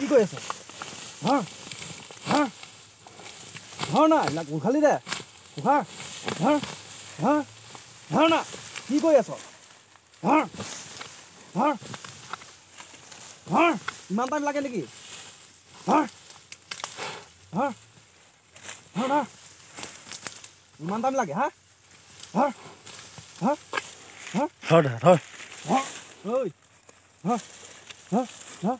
কি কৰি আছ ধৰ না এইবিলাক উঘালি দে উঘাৰ ধৰ ধৰ ধৰ না কি কৰি আছ ধৰ ধৰ ধৰ ইমান টাইম লাগে নেকি ধৰ ধৰ ধৰ ধৰ ইমান টাইম লাগে হা ধৰ ধৰ ধৰ ধৰ ধৰ ধৰ ঐ ধৰ ধৰ ধৰ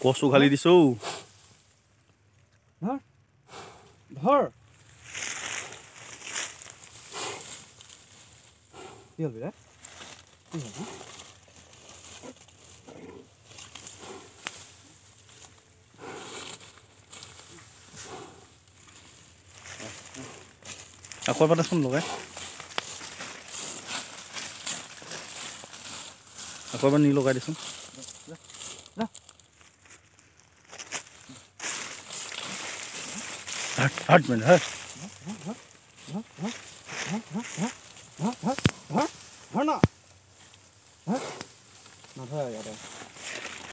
কচু খালি দিছো ধৰ ধৰ। কি হ'ল বিৰা কি হ'ল? আকৌ এবাৰ ফোন লগাই। আকৌ এবাৰ নি লগাই দেচোন। যা যা। Halt min häst. Hörna! Nu hör jag dig.